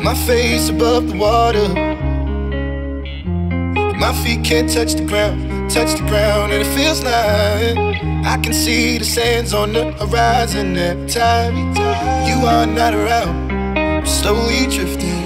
My face above the water. My feet can't touch the ground, touch the ground, and it feels like I can see the sands on the horizon every time you are not around. I'm slowly drifting.